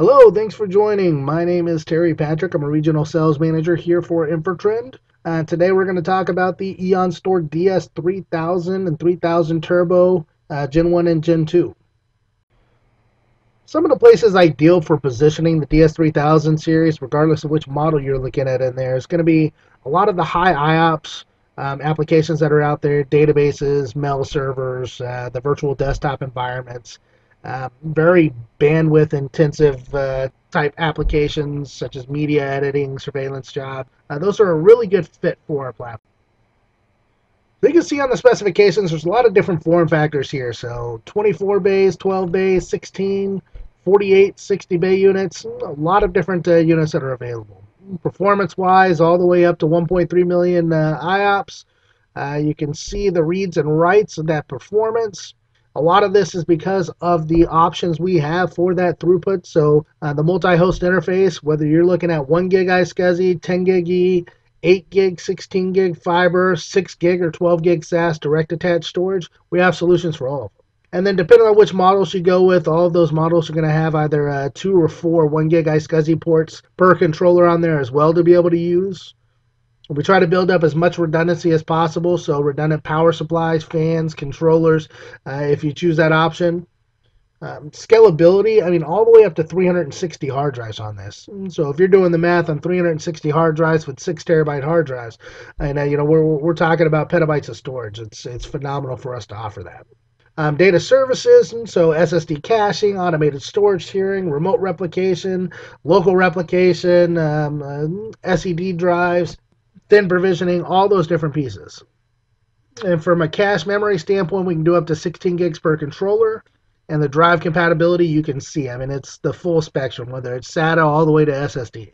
Hello, thanks for joining. My name is Terry Patrick. I'm a regional sales manager here for Infortrend. Uh, today we're going to talk about the EonStor DS3000 and 3000 Turbo uh, Gen 1 and Gen 2. Some of the places ideal for positioning the DS3000 series, regardless of which model you're looking at in there, is going to be a lot of the high IOPS um, applications that are out there, databases, mail servers, uh, the virtual desktop environments. Uh, very bandwidth intensive uh, type applications such as media editing, surveillance job. Uh, those are a really good fit for our platform. So you can see on the specifications, there's a lot of different form factors here. So 24 bays, 12 bays, 16, 48, 60 bay units, a lot of different uh, units that are available. Performance wise, all the way up to 1.3 million uh, IOPS. Uh, you can see the reads and writes of that performance. A lot of this is because of the options we have for that throughput. So uh, the multi-host interface, whether you're looking at 1 gig iSCSI, 10 gig E, 8 gig, 16 gig fiber, 6 gig or 12 gig SAS direct attached storage, we have solutions for all of them. And then depending on which models you go with, all of those models are going to have either uh, two or four 1 gig iSCSI ports per controller on there as well to be able to use. We try to build up as much redundancy as possible, so redundant power supplies, fans, controllers, uh, if you choose that option. Um, scalability, I mean, all the way up to 360 hard drives on this. So if you're doing the math on 360 hard drives with six terabyte hard drives, and uh, you know we're we're talking about petabytes of storage. It's it's phenomenal for us to offer that. Um, data services, and so SSD caching, automated storage tiering, remote replication, local replication, um, uh, SED drives, thin provisioning, all those different pieces. And from a cache memory standpoint, we can do up to 16 gigs per controller. And the drive compatibility, you can see. I mean, it's the full spectrum, whether it's SATA all the way to SSD.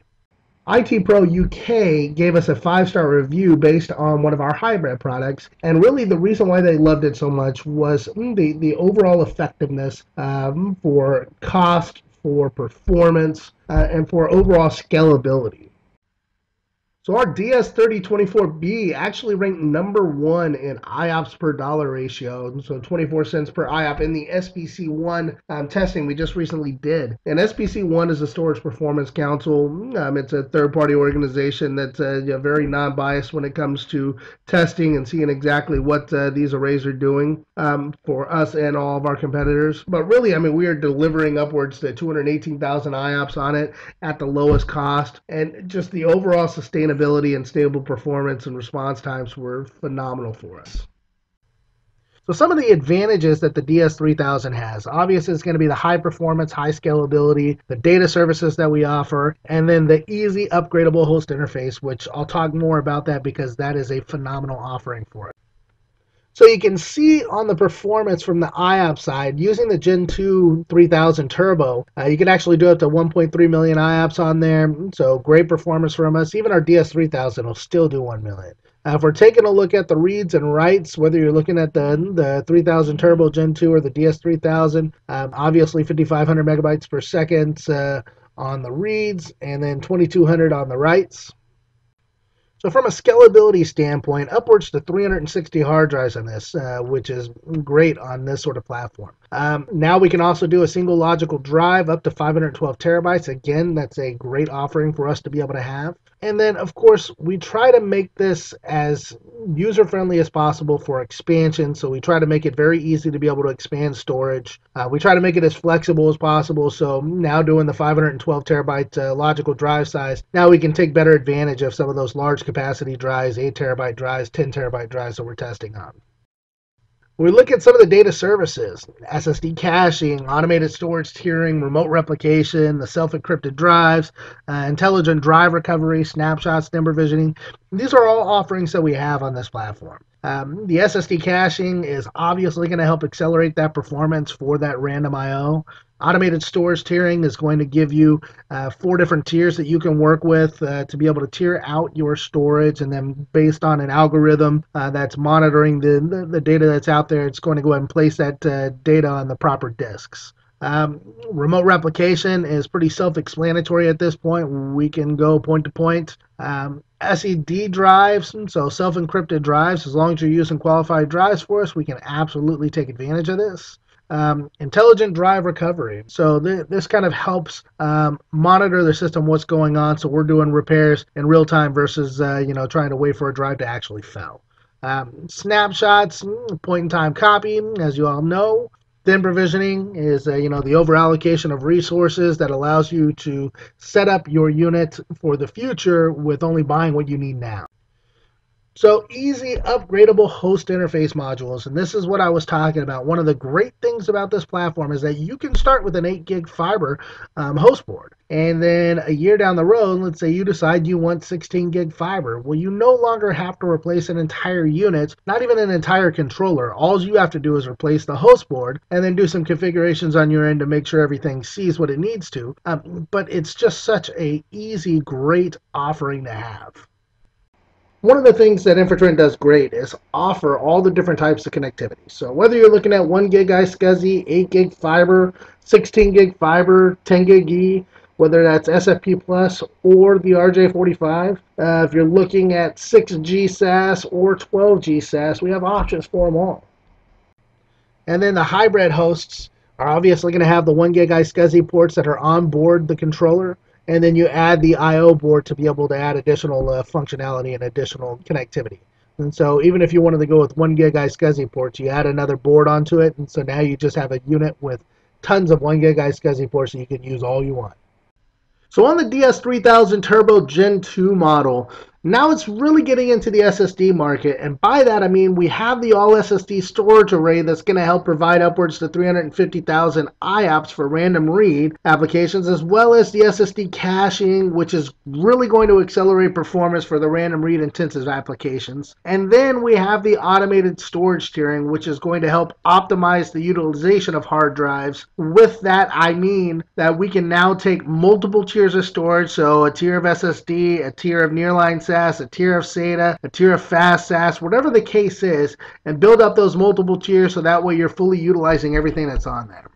IT Pro UK gave us a five star review based on one of our hybrid products. And really, the reason why they loved it so much was the, the overall effectiveness um, for cost, for performance, uh, and for overall scalability. So our DS3024B actually ranked number one in IOPS per dollar ratio, so 24 cents per IOP in the SPC1 um, testing we just recently did. And SPC1 is a Storage Performance Council. Um, it's a third-party organization that's uh, very non-biased when it comes to testing and seeing exactly what uh, these arrays are doing um, for us and all of our competitors. But really, I mean, we are delivering upwards to 218,000 IOPS on it at the lowest cost, and just the overall sustainability sustainability and stable performance and response times were phenomenal for us. So some of the advantages that the DS3000 has, obviously it's going to be the high performance, high scalability, the data services that we offer, and then the easy upgradable host interface, which I'll talk more about that because that is a phenomenal offering for it. So you can see on the performance from the IOP side, using the Gen 2 3000 Turbo, uh, you can actually do up to 1.3 million IOPS on there. So great performance from us. Even our DS3000 will still do 1 million. Uh, if we're taking a look at the reads and writes, whether you're looking at the the 3000 Turbo Gen 2 or the DS3000, um, obviously 5,500 megabytes per second uh, on the reads, and then 2,200 on the writes. So from a scalability standpoint, upwards to 360 hard drives on this, uh, which is great on this sort of platform. Um, now we can also do a single logical drive up to 512 terabytes. Again, that's a great offering for us to be able to have. And then, of course, we try to make this as user friendly as possible for expansion. So we try to make it very easy to be able to expand storage. Uh, we try to make it as flexible as possible. So now doing the 512 terabyte uh, logical drive size, now we can take better advantage of some of those large capacity drives, 8 terabyte drives, 10 terabyte drives that we're testing on we look at some of the data services, SSD caching, automated storage tiering, remote replication, the self-encrypted drives, uh, intelligent drive recovery, snapshots, thin provisioning. These are all offerings that we have on this platform. Um, the SSD caching is obviously going to help accelerate that performance for that random I/O. Automated storage tiering is going to give you uh, four different tiers that you can work with uh, to be able to tier out your storage, and then based on an algorithm uh, that's monitoring the, the, the data that's out there, it's going to go ahead and place that uh, data on the proper disks. Um, remote replication is pretty self-explanatory at this point. We can go point to point. Um, SED drives, so self-encrypted drives, as long as you're using qualified drives for us, we can absolutely take advantage of this. Um, intelligent drive recovery. So th- this kind of helps um, monitor the system, what's going on. So we're doing repairs in real time versus uh, you know trying to wait for a drive to actually fail. Um, snapshots, mm, point in time copy, as you all know. Thin provisioning is uh, you know the overallocation of resources that allows you to set up your unit for the future with only buying what you need now. So easy upgradable host interface modules, and this is what I was talking about. One of the great things about this platform is that you can start with an 8 gig fiber um, host board, and then a year down the road, let's say you decide you want 16 gig fiber. Well, you no longer have to replace an entire unit, not even an entire controller. All you have to do is replace the host board and then do some configurations on your end to make sure everything sees what it needs to. Um, but it's just such a easy, great offering to have one of the things that Infortrend does great is offer all the different types of connectivity. So whether you're looking at 1 gig iSCSI, 8 gig fiber, 16 gig fiber, 10 gig E, whether that's SFP Plus or the RJ45, uh, if you're looking at 6G SAS or 12G SAS, we have options for them all. And then the hybrid hosts are obviously going to have the 1 gig iSCSI ports that are on board the controller and then you add the I/O board to be able to add additional uh, functionality and additional connectivity. And so even if you wanted to go with one gig iSCSI ports, you add another board onto it, and so now you just have a unit with tons of one gig iSCSI ports that you can use all you want. So on the DS3000 Turbo Gen 2 model, now it's really getting into the SSD market, and by that I mean we have the all SSD storage array that's going to help provide upwards to 350,000 IOPS for random read applications, as well as the SSD caching, which is really going to accelerate performance for the random read intensive applications. And then we have the automated storage tiering, which is going to help optimize the utilization of hard drives. With that, I mean that we can now take multiple tiers of storage, so a tier of SSD, a tier of nearline SAS, a tier of SATA, a tier of fast SAS, whatever the case is, and build up those multiple tiers so that way you're fully utilizing everything that's on there.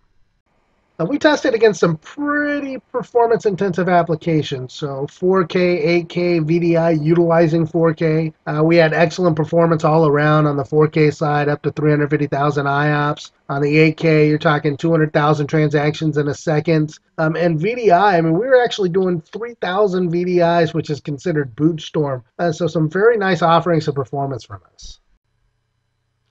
We tested against some pretty performance intensive applications. So 4K, 8K, VDI utilizing 4K. Uh, we had excellent performance all around on the 4K side, up to 350,000 IOPS. On the 8K, you're talking 200,000 transactions in a second. Um, and VDI, I mean, we were actually doing 3,000 VDIs, which is considered boot storm. Uh, so some very nice offerings of performance from us.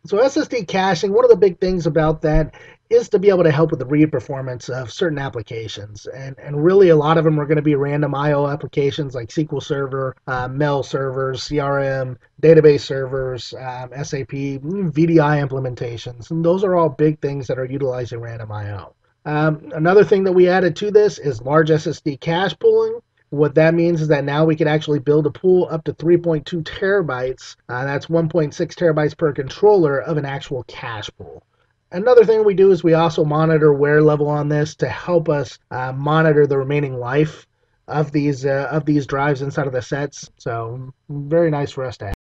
So SSD caching, one of the big things about that is to be able to help with the read performance of certain applications. And, and really, a lot of them are going to be random I/O applications like SQL Server, uh, Mail servers, CRM, database servers, um, SAP, VDI implementations. And those are all big things that are utilizing random I/O. Um, another thing that we added to this is large SSD cache pooling. What that means is that now we can actually build a pool up to 3.2 terabytes. Uh, that's 1.6 terabytes per controller of an actual cache pool. Another thing we do is we also monitor wear level on this to help us uh, monitor the remaining life of these uh, of these drives inside of the sets. So very nice for us to have.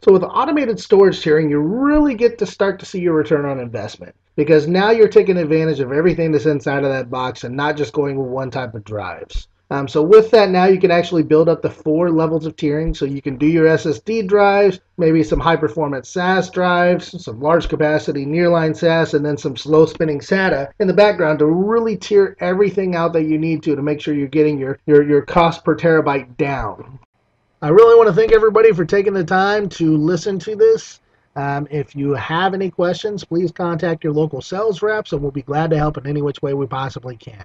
So with automated storage tiering, you really get to start to see your return on investment because now you're taking advantage of everything that's inside of that box and not just going with one type of drives. Um, so with that, now you can actually build up the four levels of tiering. So you can do your SSD drives, maybe some high performance SAS drives, some large capacity nearline SAS, and then some slow spinning SATA in the background to really tier everything out that you need to to make sure you're getting your, your, your cost per terabyte down. I really want to thank everybody for taking the time to listen to this. Um, if you have any questions, please contact your local sales reps and we'll be glad to help in any which way we possibly can.